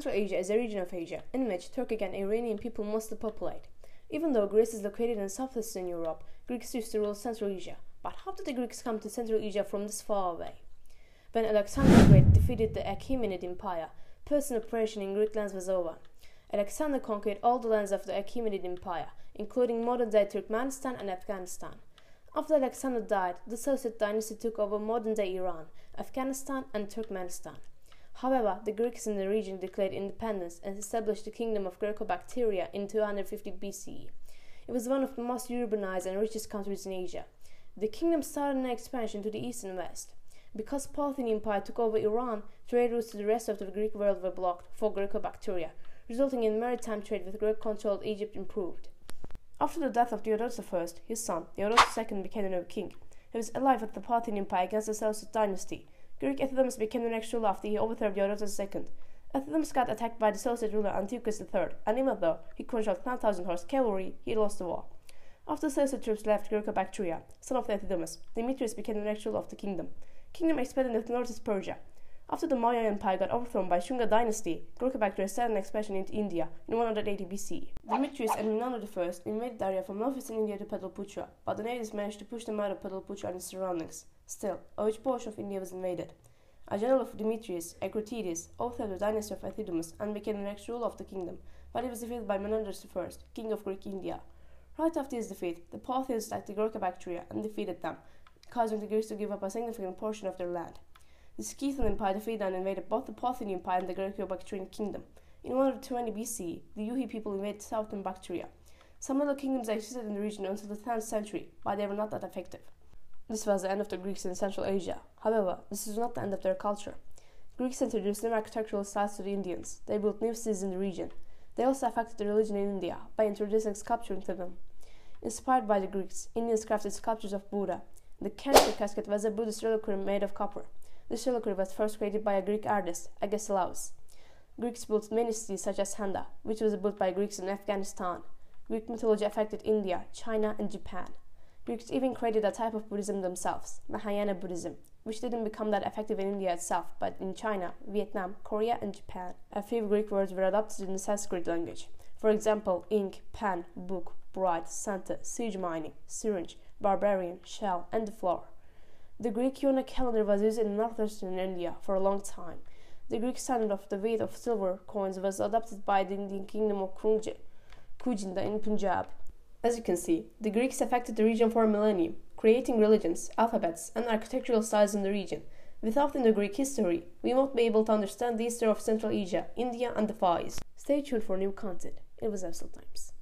Central Asia is a region of Asia in which Turkic and Iranian people mostly populate. Even though Greece is located in southeastern Europe, Greeks used to rule Central Asia. But how did the Greeks come to Central Asia from this far away? When Alexander the Great defeated the Achaemenid Empire, Persian oppression in Greek lands was over. Alexander conquered all the lands of the Achaemenid Empire, including modern-day Turkmenistan and Afghanistan. After Alexander died, the Seleucid dynasty took over modern-day Iran, Afghanistan, and Turkmenistan. However, the Greeks in the region declared independence and established the kingdom of Greco-Bactria in 250 BCE. It was one of the most urbanized and richest countries in Asia. The kingdom started an expansion to the east and west. Because Parthian Empire took over Iran, trade routes to the rest of the Greek world were blocked for Greco-Bactria, resulting in maritime trade with Greek-controlled Egypt improved. After the death of Theodosius I, his son, Theodosius II became the new king. He was allied with the Parthian Empire against the Seleucid dynasty, Greek Euthydemus became the next ruler after he overthrew Theodosius II. Euthydemus got attacked by the Seleucid ruler Antiochus III, and even though he controlled 10,000 horse cavalry, he lost the war. After the Seleucid troops left Greco-Bactria, son of Euthydemus, Demetrius became the next ruler of the kingdom. Kingdom expanded into northeast Persia. After the Maurya Empire got overthrown by Shunga dynasty, Greco-Bactria started an expansion into India in 180 BC. Demetrius and Menander I invaded the area from northeastern India to Pataliputra, but the natives managed to push them out of Pataliputra and its surroundings. Still, a huge portion of India was invaded. A general of Demetrius, Eucratides, overthrew the dynasty of Euthydemus and became the next ruler of the kingdom, but he was defeated by Menandros I, king of Greek India. Right after his defeat, the Parthians attacked the Greco-Bactria and defeated them, causing the Greeks to give up a significant portion of their land. The Scythian Empire defeated and invaded both the Parthian Empire and the Greco-Bactrian kingdom. In 120 BC, the Yuezhi people invaded southern Bactria. Some other kingdoms existed in the region until the 10th century, but they were not that effective. This was the end of the Greeks in Central Asia. However, this is not the end of their culture. Greeks introduced new architectural styles to the Indians. They built new cities in the region. They also affected the religion in India by introducing sculpture into them. Inspired by the Greeks, Indians crafted sculptures of Buddha. The Kanishka casket was a Buddhist reliquary made of copper. This reliquary was first created by a Greek artist, Agesilaus. Greeks built many cities such as Handa, which was built by Greeks in Afghanistan. Greek mythology affected India, China, and Japan. Greeks even created a type of Buddhism themselves, Mahayana Buddhism, which didn't become that effective in India itself, but in China, Vietnam, Korea, and Japan. A few Greek words were adopted in the Sanskrit language. For example, ink, pen, book, bright, Santa, siege mining, syringe, barbarian, shell, and the floor. The Greek lunar calendar was used in northwestern India for a long time. The Greek standard of the weight of silver coins was adopted by the Indian kingdom of Kuninda in Punjab. As you can see, the Greeks affected the region for a millennium, creating religions, alphabets, and architectural styles in the region. Without the Greek history, we won't be able to understand the history of Central Asia, India, and the Far East. Stay tuned for new content. It was Absolute Times.